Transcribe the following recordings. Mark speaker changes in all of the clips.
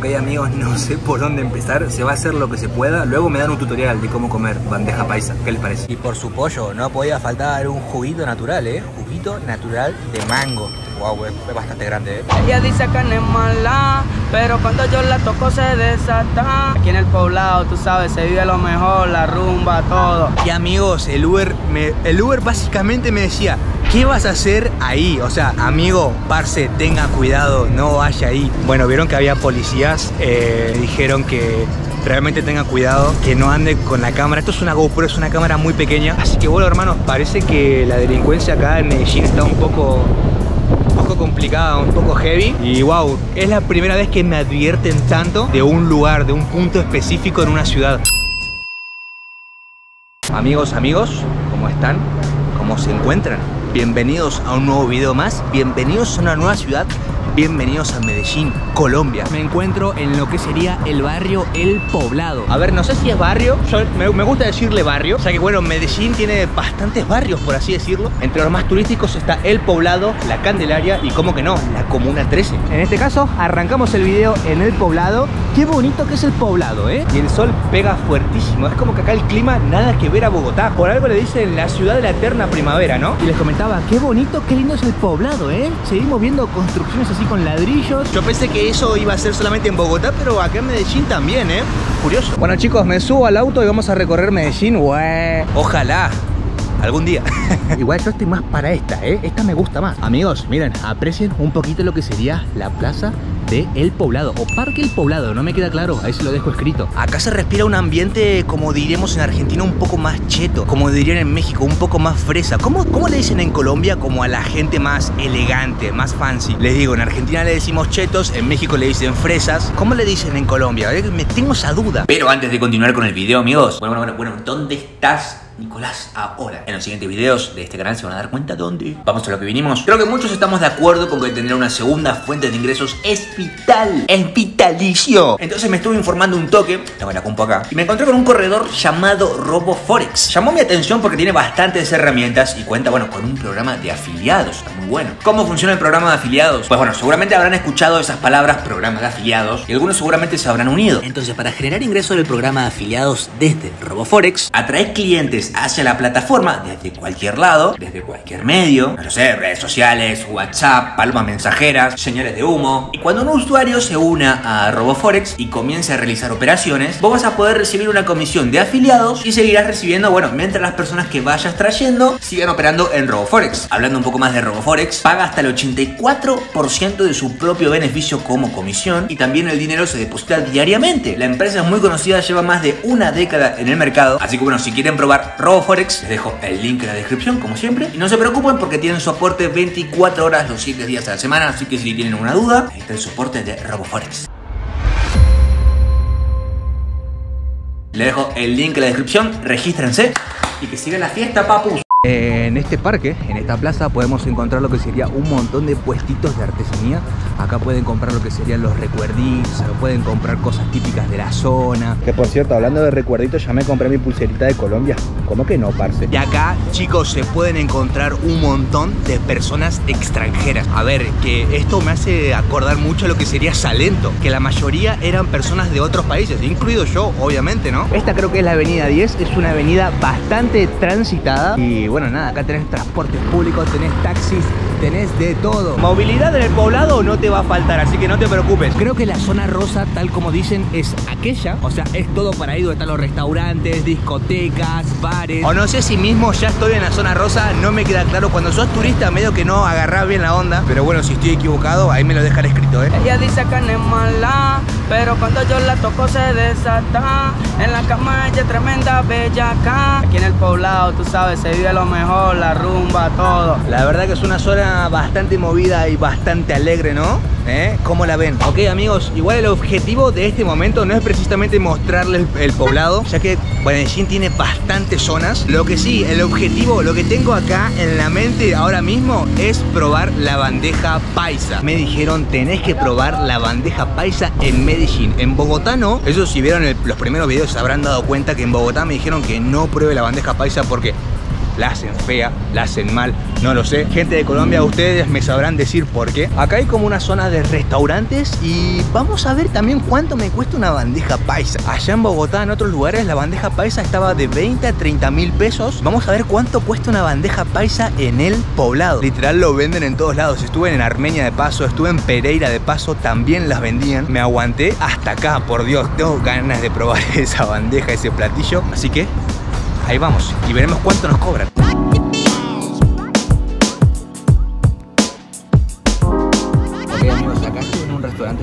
Speaker 1: Ok amigos, no sé por dónde empezar, se va a hacer lo que se pueda, luego me dan un tutorial de cómo comer bandeja paisa, ¿qué les parece? Y por su pollo, no podía faltar un juguito natural, ¿eh? Juguito natural de mango. Wow, es bastante grande, ¿eh?
Speaker 2: Ella dice que no es mala, pero cuando yo la toco se desata. Aquí en el poblado, tú sabes, se vive lo mejor, la rumba, todo.
Speaker 1: Y amigos, el Uber, me, el Uber básicamente me decía, ¿qué vas a hacer ahí? O sea, amigo, parce, tenga cuidado, no vaya ahí. Bueno, vieron que había policías, eh, dijeron que realmente tenga cuidado, que no ande con la cámara. Esto es una GoPro, es una cámara muy pequeña. Así que bueno, hermanos, parece que la delincuencia acá en Medellín está un poco complicada, un poco heavy y wow, es la primera vez que me advierten tanto de un lugar, de un punto específico en una ciudad. Amigos, amigos, ¿cómo están? ¿Cómo se encuentran? Bienvenidos a un nuevo video más, bienvenidos a una nueva ciudad Bienvenidos a Medellín, Colombia. Me encuentro en lo que sería el barrio El Poblado. A ver, no sé si es barrio, me, me, gusta decirle barrio. O sea que bueno, Medellín tiene bastantes barrios, por así decirlo. Entre los más turísticos está El Poblado, La Candelaria y, como que no, la Comuna 13. En este caso, arrancamos el video en El Poblado. Qué bonito que es El Poblado, ¿eh? Y el sol pega fuertísimo. Es como que acá el clima nada que ver a Bogotá. Por algo le dicen la ciudad de la eterna primavera, ¿no? Y les comentaba, qué bonito, qué lindo es El Poblado, ¿eh? Seguimos viendo construcciones así con ladrillos. Yo pensé que eso iba a ser solamente en Bogotá, pero acá en Medellín también, ¿eh? Curioso. Bueno, chicos, me subo al auto y vamos a recorrer Medellín. Ojalá. Algún día. Igual yo estoy más para esta, ¿eh? Esta me gusta más. Amigos, miren, aprecien un poquito lo que sería la plaza de El Poblado o Parque El Poblado, no me queda claro, ahí se lo dejo escrito. Acá se respira un ambiente, como diríamos en Argentina, un poco más cheto, como dirían en México, un poco más fresa. ¿Cómo, cómo le dicen en Colombia como a la gente más elegante, más fancy? Les digo, en Argentina le decimos chetos, en México le dicen fresas. ¿Cómo le dicen en Colombia? Me tengo esa duda. Pero antes de continuar con el video, amigos, bueno, bueno, bueno, ¿dónde estás? Nicolás ahora. En los siguientes videos de este canal se van a dar cuenta dónde. Vamos a lo que vinimos. Creo que muchos estamos de acuerdo con que tener una segunda fuente de ingresos es vital. Es vitalicio. Entonces me estuve informando un toque. Tengo la compu acá. Y me encontré con un corredor llamado RoboForex. Llamó mi atención porque tiene bastantes herramientas y cuenta, bueno, con un programa de afiliados. Está muy bueno. ¿Cómo funciona el programa de afiliados? Pues bueno, seguramente habrán escuchado esas palabras, programa de afiliados, y algunos seguramente se habrán unido. Entonces, para generar ingresos del programa de afiliados desde RoboForex, atrae clientes hacia la plataforma desde cualquier lado, desde cualquier medio, no sé, redes sociales, WhatsApp, palmas mensajeras, señales de humo. Y cuando un usuario se una a RoboForex y comience a realizar operaciones, vos vas a poder recibir una comisión de afiliados y seguirás recibiendo, bueno, mientras las personas que vayas trayendo sigan operando en RoboForex. Hablando un poco más de RoboForex, paga hasta el 84% de su propio beneficio como comisión y también el dinero se deposita diariamente. La empresa es muy conocida, lleva más de una década en el mercado, así que bueno, si quieren probar RoboForex, les dejo el link en la descripción, como siempre. Y no se preocupen porque tienen soporte 24 horas los 7 días a la semana, así que si tienen una duda, ahí está el soporte de RoboForex. Les dejo el link en la descripción, regístrense y que sigan la fiesta, papus. En este parque, en esta plaza, podemos encontrar lo que sería un montón de puestitos de artesanía. Acá pueden comprar lo que serían los recuerditos, pueden comprar cosas típicas de la zona. Que por cierto, hablando de recuerditos, ya me compré mi pulserita de Colombia. ¿Cómo que no, parce? Y acá, chicos, se pueden encontrar un montón de personas extranjeras. A ver, que esto me hace acordar mucho a lo que sería Salento, que la mayoría eran personas de otros países, incluido yo, obviamente, ¿no? Esta creo que es la avenida 10, es una avenida bastante transitada y bueno, nada, acá tenés transportes públicos, tenés taxis, tenés de todo. Movilidad en el poblado no te va a faltar, así que no te preocupes. Creo que la zona rosa, tal como dicen, es aquella, o sea, es todo para ahí donde están los restaurantes, discotecas, bares. O no sé si mismo ya estoy en la zona rosa, no me queda claro. Cuando sos turista medio que no agarrás bien la onda, pero bueno, si estoy equivocado, ahí me lo dejan escrito, ¿eh?
Speaker 2: Ella dice que no es mala, pero cuando yo la toco se desata. En la cama ella es tremenda bellaca. Aquí en el poblado, tú sabes, se vive lo mejor, la rumba, todo.
Speaker 1: La verdad que es una zona bastante movida y bastante alegre, ¿no? ¿Eh? ¿Cómo la ven? Ok amigos, igual el objetivo de este momento no es precisamente mostrarles el poblado, ya que Medellín tiene bastantes zonas. Lo que sí, el objetivo, lo que tengo acá en la mente ahora mismo es probar la bandeja paisa. Me dijeron, tenés que probar la bandeja paisa en Medellín. En Bogotá no. Eso si vieron los primeros videos se habrán dado cuenta que en Bogotá me dijeron que no pruebe la bandeja paisa porque la hacen fea, la hacen mal, no lo sé. Gente de Colombia, ustedes me sabrán decir por qué. Acá hay como una zona de restaurantes y vamos a ver también cuánto me cuesta una bandeja paisa. Allá en Bogotá, en otros lugares, la bandeja paisa estaba de 20 a 30 mil pesos. Vamos a ver cuánto cuesta una bandeja paisa en el poblado. Literal lo venden en todos lados. Estuve en Armenia de paso, estuve en Pereira de paso, también las vendían. Me aguanté hasta acá, por Dios. Tengo ganas de probar esa bandeja, ese platillo. Así que ahí vamos y veremos cuánto nos cobran.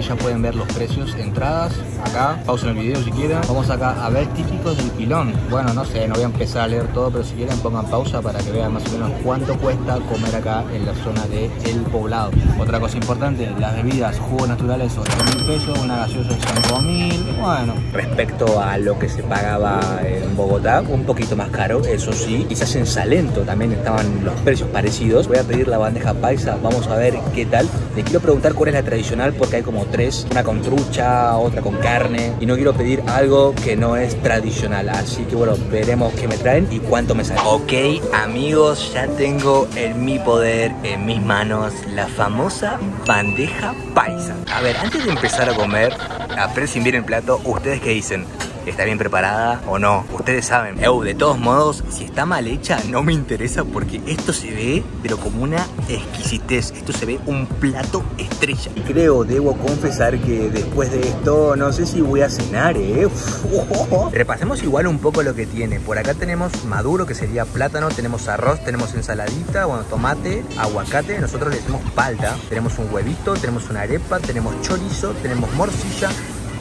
Speaker 1: Ya pueden ver los precios, entradas, acá, pausen el video si quieren. Vamos acá a ver típicos del pilón. Bueno, no sé, no voy a empezar a leer todo, pero si quieren pongan pausa para que vean más o menos cuánto cuesta comer acá en la zona de El Poblado. Otra cosa importante, las bebidas, jugos naturales 8 mil pesos, una gaseosa 5 mil, bueno. Respecto a lo que se pagaba en Bogotá, un poquito más caro, eso sí. Quizás en Salento también estaban los precios parecidos. Voy a pedir la bandeja paisa, vamos a ver qué tal. Les quiero preguntar cuál es la tradicional porque hay como tres, una con trucha, otra con carne y no quiero pedir algo que no es tradicional, así que bueno, veremos qué me traen y cuánto me sale. Ok amigos, ya tengo en mi poder, en mis manos, la famosa bandeja paisa. A ver, antes de empezar a comer, aprecien bien el plato, ¿ustedes qué dicen? ¿Está bien preparada o no? Ustedes saben. Eu, de todos modos, si está mal hecha, no me interesa porque esto se ve, pero como una exquisitez. Esto se ve un plato estrella. Y creo, debo confesar que después de esto, no sé si voy a cenar, ¿eh? Repasemos igual un poco lo que tiene. Por acá tenemos maduro, que sería plátano. Tenemos arroz, tenemos ensaladita, bueno, tomate, aguacate. Nosotros le decimos palta. Tenemos un huevito, tenemos una arepa, tenemos chorizo, tenemos morcilla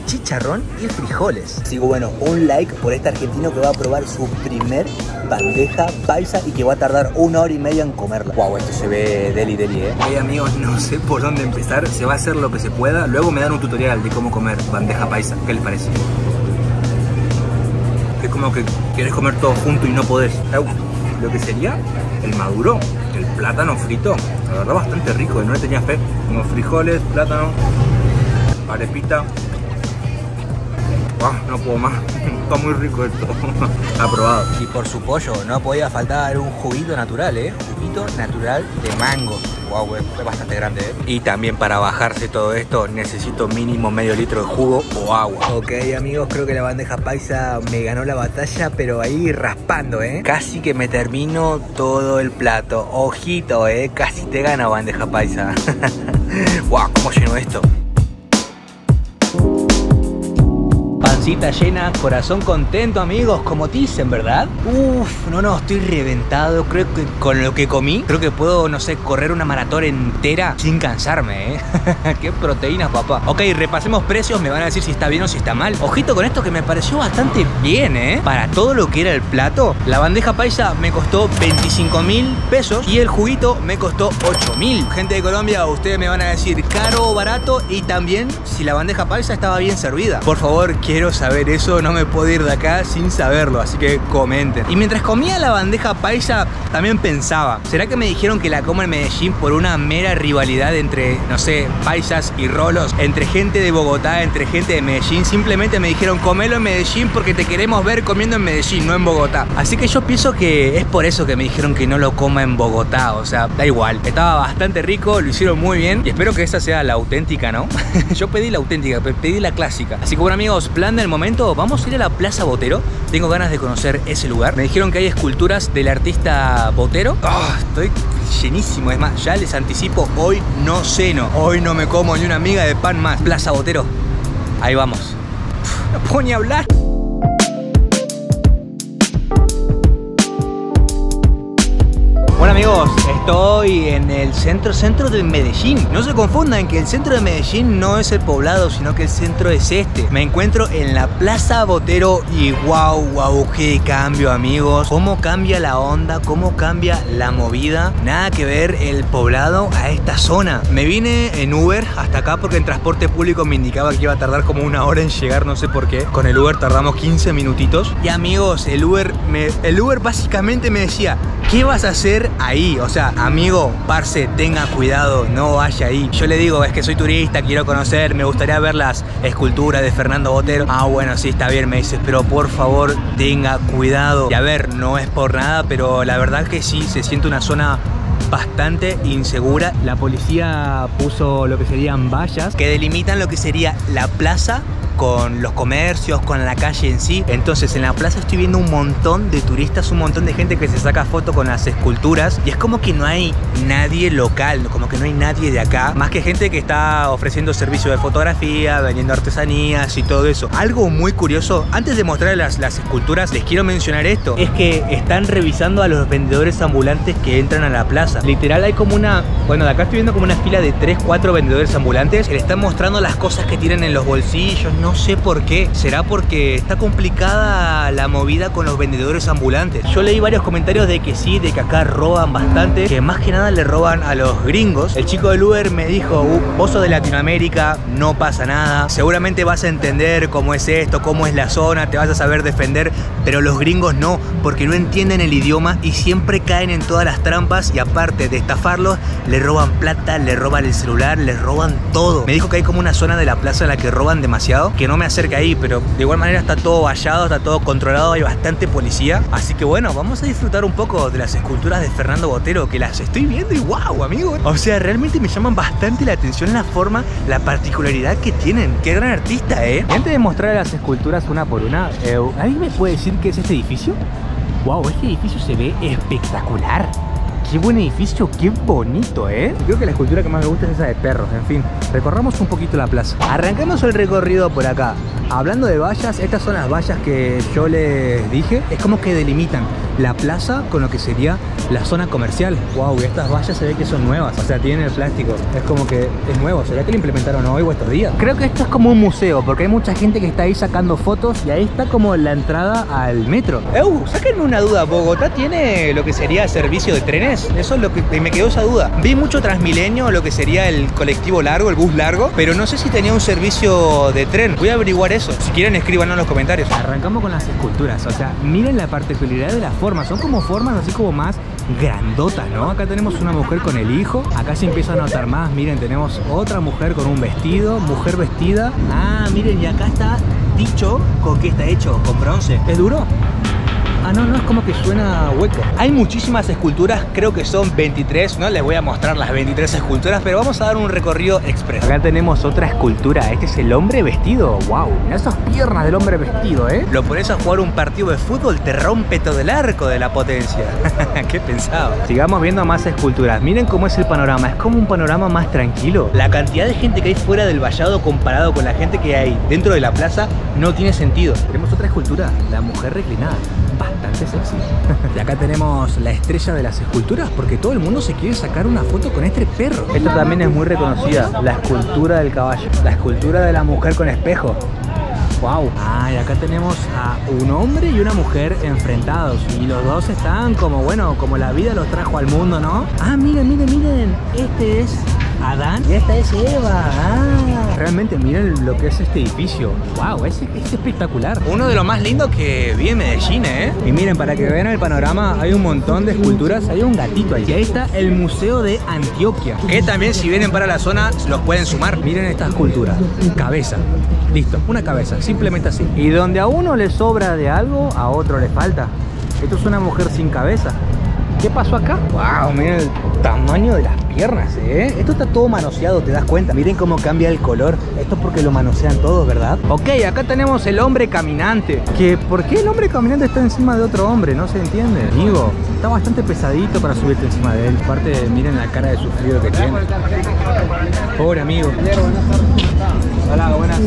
Speaker 1: chicharrón y frijoles. Así que bueno, un like por este argentino que va a probar su primer bandeja paisa y que va a tardar una hora y media en comerla. Wow, esto se ve deli deli, eh. Hey amigos, no sé por dónde empezar, se va a hacer lo que se pueda. Luego me dan un tutorial de cómo comer bandeja paisa. ¿Qué les parece? Es como que quieres comer todo junto y no podés. Lo que sería el maduro, el plátano frito. La verdad bastante rico, no le tenía fe. Unos frijoles, plátano, arepita, No puedo más. Está muy rico esto. Aprobado. Y por su pollo, no podía faltar un juguito natural, ¿eh? Juguito natural de mango. Wow, es bastante grande, ¿eh? Y también para bajarse todo esto necesito mínimo medio litro de jugo o agua. Ok, amigos, creo que la bandeja paisa me ganó la batalla, pero ahí raspando, ¿eh? Casi que me termino todo el plato. Ojito, ¿eh? Casi te gana bandeja paisa. wow, ¿cómo lleno esto? Pancita llena, corazón contento, amigos, como dicen, ¿verdad? Uf, no, no, estoy reventado. Creo que con lo que comí, creo que puedo, no sé, correr una maratón entera sin cansarme, ¿eh? Qué proteínas, papá. Ok, repasemos precios, me van a decir si está bien o si está mal. Ojito con esto que me pareció bastante bien, ¿eh? Para todo lo que era el plato, la bandeja paisa me costó 25 mil pesos y el juguito me costó 8 mil. Gente de Colombia, ustedes me van a decir caro o barato y también si la bandeja paisa estaba bien servida. Por favor, quiero saber eso, no me puedo ir de acá sin saberlo, así que comenten. Y mientras comía la bandeja paisa, también pensaba, ¿será que me dijeron que la como en Medellín por una mera rivalidad entre, no sé, paisas y rolos, entre gente de Bogotá, entre gente de Medellín? Simplemente me dijeron, comelo en Medellín porque te queremos ver comiendo en Medellín, no en Bogotá. Así que yo pienso que es por eso que me dijeron que no lo coma en Bogotá, o sea, da igual. Estaba bastante rico, lo hicieron muy bien y espero que esa sea la auténtica, ¿no? yo pedí la auténtica, pedí la clásica. Así que bueno amigos, plan del momento, vamos a ir a la Plaza Botero. Tengo ganas de conocer ese lugar. Me dijeron que hay esculturas del artista Botero. Oh, estoy llenísimo, es más, ya les anticipo, hoy no ceno. Hoy no me como ni una miga de pan más. Plaza Botero, ahí vamos. No ni hablar. Bueno amigos, estoy en el centro centro de Medellín. No se confundan que el centro de Medellín no es el poblado, sino que el centro es este. Me encuentro en la Plaza Botero y wow, wow, qué cambio amigos. Cómo cambia la onda, cómo cambia la movida. Nada que ver el poblado a esta zona. Me vine en Uber hasta acá porque en transporte público me indicaba que iba a tardar como una hora en llegar, no sé por qué. Con el Uber tardamos 15 minutitos. Y amigos, el Uber, el Uber básicamente me decía, ¿qué vas a hacer ahí. O sea, amigo, parce, tenga cuidado, no vaya ahí. Yo le digo, es que soy turista, quiero conocer, me gustaría ver las esculturas de Fernando Botero. Ah, bueno, sí, está bien, me dices, pero por favor, tenga cuidado. Y a ver, no es por nada, pero la verdad que sí, se siente una zona bastante insegura. La policía puso lo que serían vallas que delimitan lo que sería la plaza con los comercios, con la calle en sí. Entonces en la plaza estoy viendo un montón de turistas, un montón de gente que se saca foto con las esculturas y es como que no hay nadie local, como que no hay nadie de acá, más que gente que está ofreciendo servicio de fotografía, vendiendo artesanías y todo eso. Algo muy curioso, antes de mostrar las, las esculturas, les quiero mencionar esto, es que están revisando a los vendedores ambulantes que entran a la plaza. Literal hay como una, bueno, de acá estoy viendo como una fila de 3, 4 vendedores ambulantes que le están mostrando las cosas que tienen en los bolsillos, no sé por qué. ¿Será porque está complicada la movida con los vendedores ambulantes? Yo leí varios comentarios de que sí, de que acá roban bastante, que más que nada le roban a los gringos. El chico del Uber me dijo, uh, vos sos de Latinoamérica, no pasa nada. Seguramente vas a entender cómo es esto, cómo es la zona, te vas a saber defender, pero los gringos no, porque no entienden el idioma y siempre caen en todas las trampas y aparte de estafarlos, le roban plata, le roban el celular, le roban todo. Me dijo que hay como una zona de la plaza en la que roban demasiado, que no me acerque ahí, pero de igual manera está todo vallado, está todo controlado, hay bastante policía. Así que bueno, vamos a disfrutar un poco de las esculturas de Fernando Botero, que las estoy viendo y wow, amigo. O sea, realmente me llaman bastante la atención la forma, la particularidad que tienen. Qué gran artista, ¿eh? antes de mostrar las esculturas una por una, eh, ¿alguien me puede decir qué es este edificio? Wow, este edificio se ve espectacular. Qué buen edificio, qué bonito, ¿eh? Creo que la escultura que más me gusta es esa de perros. En fin, recorramos un poquito la plaza. Arrancamos el recorrido por acá. Hablando de vallas, estas son las vallas que yo les dije. Es como que delimitan la plaza con lo que sería la zona comercial. Wow, y estas vallas se ve que son nuevas. O sea, tienen el plástico. Es como que es nuevo. ¿Será que lo implementaron hoy o estos días? Creo que esto es como un museo, porque hay mucha gente que está ahí sacando fotos y ahí está como la entrada al metro. ¡Ew! Sáquenme una duda. ¿Bogotá tiene lo que sería servicio de trenes? Eso es lo que me quedó esa duda. Vi mucho Transmilenio, lo que sería el colectivo largo, el bus largo, pero no sé si tenía un servicio de tren. Voy a averiguar eso. Si quieren, escríbanlo en los comentarios. Arrancamos con las esculturas. O sea, miren la particularidad de las formas. Son como formas así como más grandotas, ¿no? Acá tenemos una mujer con el hijo. Acá se empieza a notar más. Miren, tenemos otra mujer con un vestido. Mujer vestida. Ah, miren, y acá está dicho con qué está hecho. Con bronce. ¿Es duro? Ah, no, no, es como que suena hueco. Hay muchísimas esculturas, creo que son 23. No les voy a mostrar las 23 esculturas, pero vamos a dar un recorrido express. Acá tenemos otra escultura. Este es el hombre vestido. Wow, mira esas piernas del hombre vestido, ¿eh? Lo pones a jugar un partido de fútbol, te rompe todo el arco de la potencia. ¿Qué pensaba? Sigamos viendo más esculturas. Miren cómo es el panorama. Es como un panorama más tranquilo. La cantidad de gente que hay fuera del vallado comparado con la gente que hay dentro de la plaza no tiene sentido. Tenemos otra escultura, la mujer reclinada sexy. y acá tenemos la estrella de las esculturas porque todo el mundo se quiere sacar una foto con este perro. Esta también es muy reconocida, la escultura del caballo, la escultura de la mujer con espejo. Wow. Ah, y acá tenemos a un hombre y una mujer enfrentados. Y los dos están como, bueno, como la vida los trajo al mundo, ¿no? Ah, miren, miren, miren. Este es Adán y esta es Eva. Ah, realmente miren lo que es este edificio. Wow, es, es espectacular. Uno de los más lindos que vi en Medellín, ¿eh? Y miren, para que vean el panorama, hay un montón de esculturas. Hay un gatito ahí. Y ahí está el Museo de Antioquia. Que también si vienen para la zona los pueden sumar. Miren esta escultura. Cabeza. Listo, una cabeza, simplemente así. Y donde a uno le sobra de algo, a otro le falta. Esto es una mujer sin cabeza. ¿Qué pasó acá? Wow, miren el tamaño de las piernas, ¿eh? Esto está todo manoseado, ¿te das cuenta? Miren cómo cambia el color. Esto es porque lo manosean todos, ¿verdad? Ok, acá tenemos el hombre caminante. Que, ¿por qué el hombre caminante está encima de otro hombre? No se entiende. Amigo, está bastante pesadito para subirte encima de él. Aparte, miren la cara de sufrido que tiene. Pobre amigo. Hola, buenas.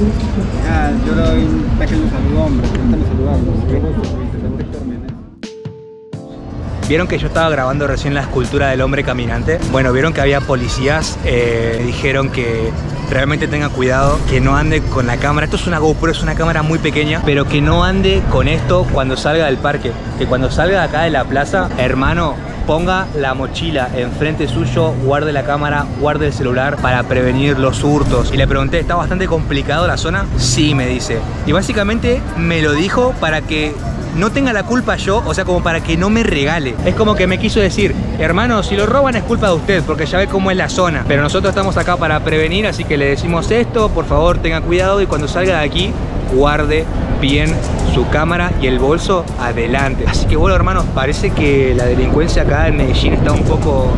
Speaker 3: Yo le doy un pequeño saludo, hombre. Saludarlo.
Speaker 1: Vieron que yo estaba grabando recién la escultura del hombre caminante. Bueno, vieron que había policías. Eh, dijeron que realmente tenga cuidado, que no ande con la cámara. Esto es una GoPro, es una cámara muy pequeña, pero que no ande con esto cuando salga del parque. Que cuando salga de acá de la plaza, hermano, ponga la mochila enfrente suyo, guarde la cámara, guarde el celular para prevenir los hurtos. Y le pregunté, ¿está bastante complicado la zona? Sí, me dice. Y básicamente me lo dijo para que no tenga la culpa yo, o sea, como para que no me regale. Es como que me quiso decir, hermano, si lo roban es culpa de usted, porque ya ve cómo es la zona. Pero nosotros estamos acá para prevenir, así que le decimos esto, por favor tenga cuidado y cuando salga de aquí, guarde bien su cámara y el bolso adelante. Así que bueno, hermanos, parece que la delincuencia acá en Medellín está un poco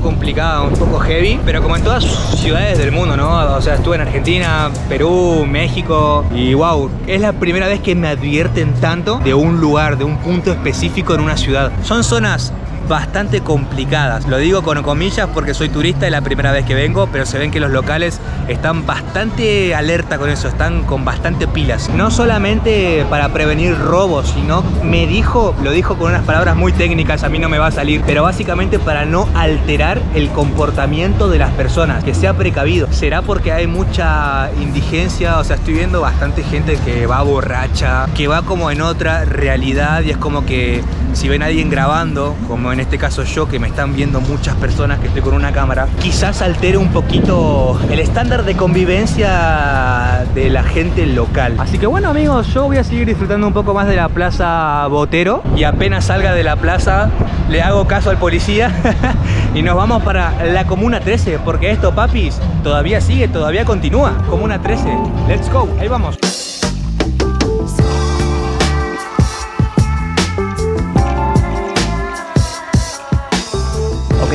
Speaker 1: complicada, un poco heavy, pero como en todas ciudades del mundo, ¿no? O sea, estuve en Argentina, Perú, México y wow, es la primera vez que me advierten tanto de un lugar, de un punto específico en una ciudad. Son zonas bastante complicadas. Lo digo con comillas porque soy turista y la primera vez que vengo, pero se ven que los locales están bastante alerta con eso, están con bastante pilas. No solamente para prevenir robos, sino me dijo, lo dijo con unas palabras muy técnicas, a mí no me va a salir, pero básicamente para no alterar el comportamiento de las personas, que sea precavido. ¿Será porque hay mucha indigencia? O sea, estoy viendo bastante gente que va borracha, que va como en otra realidad y es como que si ven a alguien grabando, como en este caso yo, que me están viendo muchas personas que estoy con una cámara, quizás altere un poquito el estándar de convivencia de la gente local. Así que bueno amigos, yo voy a seguir disfrutando un poco más de la Plaza Botero y apenas salga de la plaza le hago caso al policía y nos vamos para la Comuna 13, porque esto papis todavía sigue, todavía continúa. Comuna 13, let's go, ahí vamos.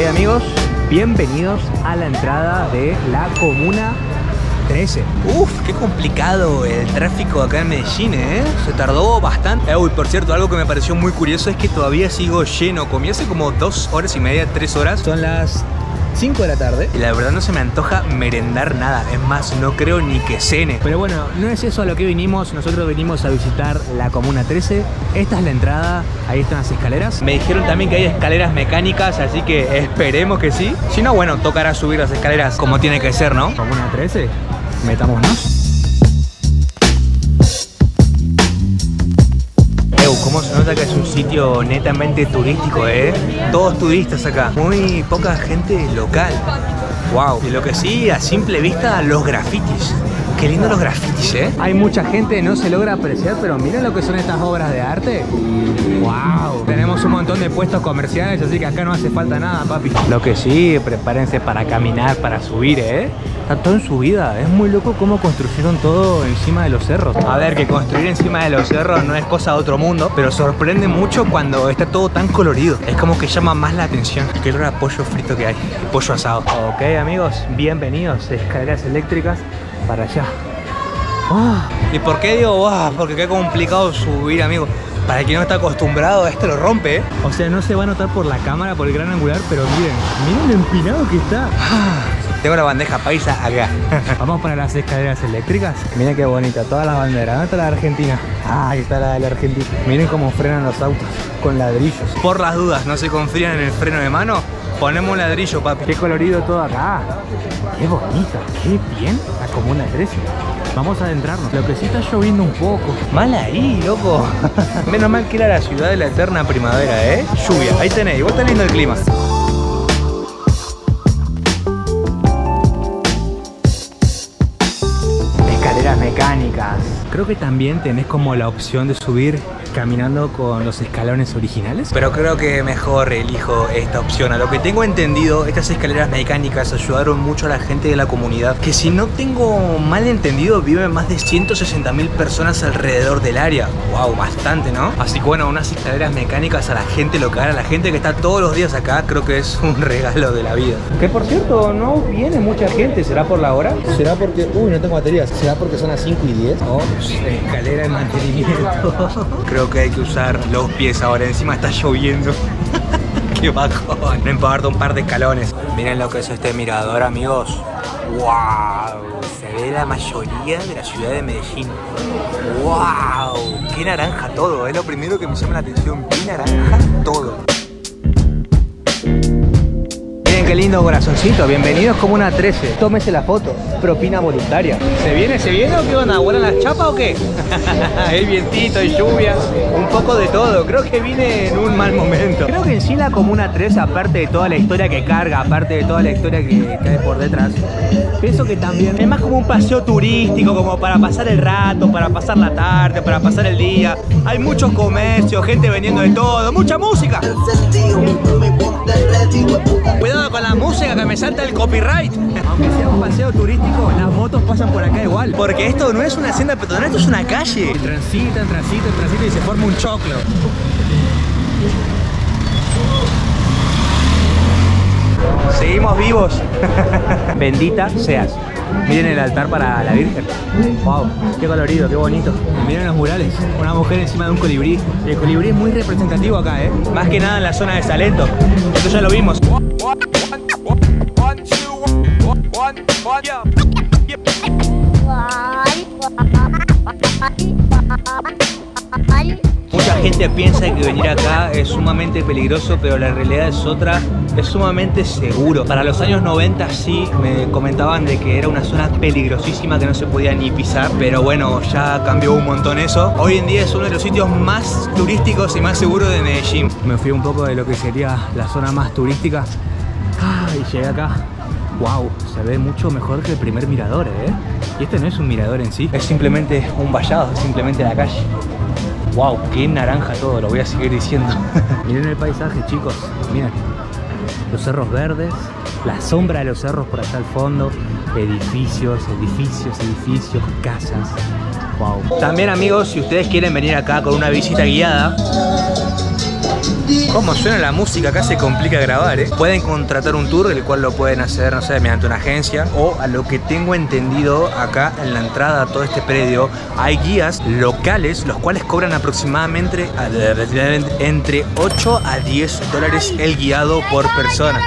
Speaker 1: Ok amigos, bienvenidos a la entrada de la Comuna 13. Uf, qué complicado el tráfico acá en Medellín, ¿eh? Se tardó bastante. Eh, uy, por cierto, algo que me pareció muy curioso es que todavía sigo lleno. Comí hace como dos horas y media, tres horas. Son las 5 de la tarde y la verdad no se me antoja merendar nada. Es más, no creo ni que cene. Pero bueno, no es eso a lo que vinimos. Nosotros venimos a visitar la Comuna 13. Esta es la entrada. Ahí están las escaleras. Me dijeron también que hay escaleras mecánicas, así que esperemos que sí. Si no, bueno, tocará subir las escaleras como tiene que ser, ¿no? Comuna 13. Metámonos. Nota que es un sitio netamente turístico, ¿eh? Todos turistas acá. Muy poca gente local. Wow. Y lo que sí, a simple vista, los grafitis. Qué lindo los grafitis, ¿eh? Hay mucha gente, no se logra apreciar, pero miren lo que son estas obras de arte. ¡Wow! Tenemos un montón de puestos comerciales, así que acá no hace falta nada, papi. Lo que sí, prepárense para caminar, para subir, ¿eh? Está todo en subida. Es muy loco cómo construyeron todo encima de los cerros. A ver, que construir encima de los cerros no es cosa de otro mundo, pero sorprende mucho cuando está todo tan colorido. Es como que llama más la atención. Qué olor a pollo frito que hay. Pollo asado. Ok, amigos, bienvenidos. Escaleras eléctricas para allá. Ah, ¿Y por qué digo, ah, porque qué complicado subir, amigo? Para quien no está acostumbrado, este lo rompe, ¿eh? O sea, no se va a notar por la cámara, por el gran angular, pero miren, miren lo empinado que está. Ah, tengo la bandeja paisa acá. Vamos para las escaleras eléctricas. Miren qué bonita, todas las banderas. ¿Dónde está la Argentina? Ah, ahí está la de la Argentina. Miren cómo frenan los autos con ladrillos. Por las dudas, no se confían en el freno de mano. Ponemos un ladrillo, papi. Qué colorido todo acá. Qué bonita, qué bien. La comuna 13. Vamos a adentrarnos. Lo que sí está lloviendo un poco. Mal ahí, loco. Menos mal que era la ciudad de la eterna primavera, ¿eh? Lluvia. Ahí tenéis. Está lindo el clima. Creo que también tenés como la opción de subir caminando con los escalones originales. Pero creo que mejor elijo esta opción. A lo que tengo entendido, estas escaleras mecánicas ayudaron mucho a la gente de la comunidad. Que si no tengo mal entendido, viven más de 160 mil personas alrededor del área. Wow, bastante, ¿no? Así que bueno, unas escaleras mecánicas a la gente local, a la gente que está todos los días acá, creo que es un regalo de la vida. Que por cierto, no viene mucha gente. ¿Será por la hora?
Speaker 3: ¿Será porque.? Uy, no tengo baterías. ¿Será porque son las 5 y 10?
Speaker 1: Escalera de mantenimiento. Creo que hay que usar los pies ahora. Encima está lloviendo. Qué bajón. No importa, un par de escalones. Miren lo que es este mirador, amigos. ¡Wow! Se ve la mayoría de la ciudad de Medellín. ¡Wow! ¡Qué naranja todo! Es lo primero que me llama la atención. ¡Qué naranja todo! Qué lindo corazoncito. Bienvenidos como una 13. Tómese la foto. Propina voluntaria. ¿Se viene, se viene o qué onda? ¿Vuelan las chapas o qué? hay vientito, hay lluvia. Un poco de todo. Creo que vine en un mal momento. Creo que en sí la Comuna 13, aparte de toda la historia que carga, aparte de toda la historia que cae por detrás, pienso que también es más como un paseo turístico, como para pasar el rato, para pasar la tarde, para pasar el día. Hay muchos comercios, gente vendiendo de todo, mucha música. Cuidado con la música que me salta el copyright. Aunque sea un paseo turístico, las motos pasan por acá igual. Porque esto no es una senda peatonal, esto es una calle. Transitan, transitan, transitan y se forma un choclo. Seguimos vivos. Bendita seas. Miren el altar para la Virgen. Wow, qué colorido, qué bonito. Miren los murales. Una mujer encima de un colibrí. El colibrí es muy representativo acá, ¿eh? Más que nada en la zona de Salento. Esto ya lo vimos. Gente piensa que venir acá es sumamente peligroso, pero la realidad es otra, es sumamente seguro. Para los años 90 sí me comentaban de que era una zona peligrosísima que no se podía ni pisar, pero bueno, ya cambió un montón eso. Hoy en día es uno de los sitios más turísticos y más seguros de Medellín. Me fui un poco de lo que sería la zona más turística y llegué acá. Wow, se ve mucho mejor que el primer mirador, ¿eh? Y este no es un mirador en sí, es simplemente un vallado, es simplemente la calle. Wow, qué naranja todo, lo voy a seguir diciendo. Miren el paisaje, chicos. Miren. Los cerros verdes, la sombra de los cerros por allá al fondo, edificios, edificios, edificios, casas. Wow. También amigos, si ustedes quieren venir acá con una visita guiada, ¿Cómo suena la música? Acá se complica grabar, ¿eh? Pueden contratar un tour, el cual lo pueden hacer, no sé, mediante una agencia. O a lo que tengo entendido, acá en la entrada a todo este predio, hay guías locales, los cuales cobran aproximadamente entre 8 a 10 dólares el guiado por persona.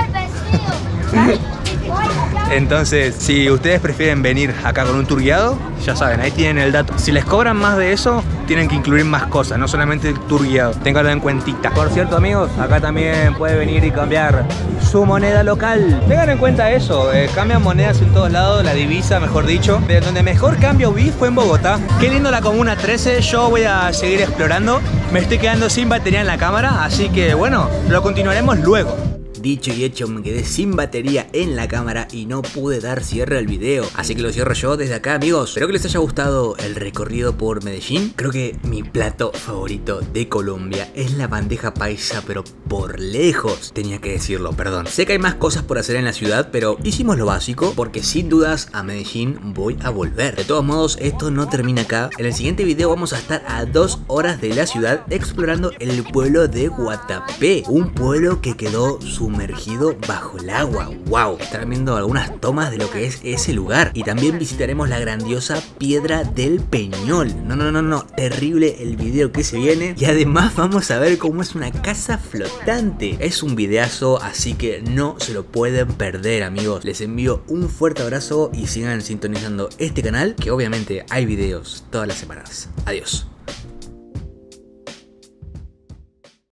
Speaker 1: Entonces, si ustedes prefieren venir acá con un tour guiado, ya saben, ahí tienen el dato. Si les cobran más de eso, tienen que incluir más cosas, no solamente el tour en cuentita. Por cierto, amigos, acá también puede venir y cambiar su moneda local. Tengan en cuenta eso, eh, cambian monedas en todos lados, la divisa, mejor dicho. De donde mejor cambio vi fue en Bogotá. Qué lindo la Comuna 13, yo voy a seguir explorando. Me estoy quedando sin batería en la cámara, así que bueno, lo continuaremos luego. Dicho y hecho, me quedé sin batería en la cámara y no pude dar cierre al video. Así que lo cierro yo desde acá, amigos. Espero que les haya gustado el recorrido por Medellín. Creo que mi plato favorito de Colombia es la bandeja paisa, pero por lejos. Tenía que decirlo, perdón. Sé que hay más cosas por hacer en la ciudad, pero hicimos lo básico porque sin dudas a Medellín voy a volver. De todos modos, esto no termina acá. En el siguiente video vamos a estar a dos horas de la ciudad explorando el pueblo de Guatapé. Un pueblo que quedó sumergido sumergido bajo el agua. ¡Wow! Estarán viendo algunas tomas de lo que es ese lugar. Y también visitaremos la grandiosa Piedra del Peñol. No, no, no, no. Terrible el video que se viene. Y además vamos a ver cómo es una casa flotante. Es un videazo, así que no se lo pueden perder, amigos. Les envío un fuerte abrazo y sigan sintonizando este canal, que obviamente hay videos todas las semanas. Adiós.